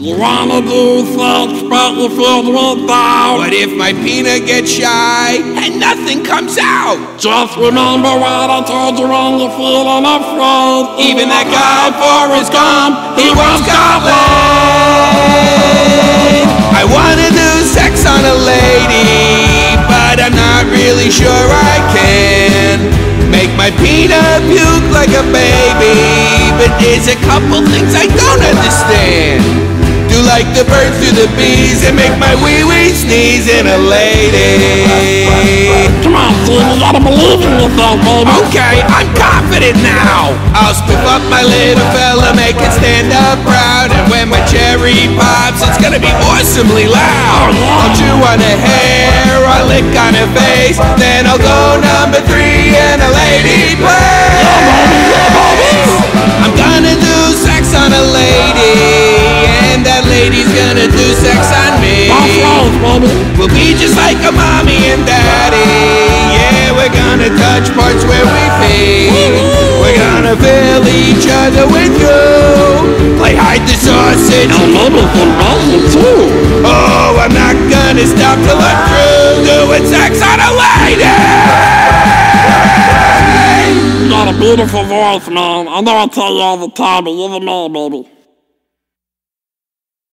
You wanna do sex, but you feel it down. What if my peanut gets shy and nothing comes out? Just remember what I told you when you're feeling afraid. Even that guy Forrest Gump, he once got laid. I wanna do sex on a lady, but I'm not really sure I can. Make my peanut puke like a baby, but there's a couple things I don't understand. Like the birds do the bees and make my wee wee sneeze in a lady. Come on, Tim, you gotta believe in yourself, baby. Okay, I'm confident now. I'll spiff up my little fella, make it stand up proud. And when my cherry pops, it's gonna be awesomely loud. Oh, I'll chew on her hair, I'll lick on her face. Then I'll go number three and a lady Baby. We'll be just like a mommy and daddy. Yeah, we're gonna touch parts where we feel. We're gonna fill each other with you. Play hide the sausage. Maybe can bang you too. Oh, I'm not gonna stop till I'm through doing sex on a lady. You got a beautiful voice, man. I know I tell you all the time, but you're the man, baby.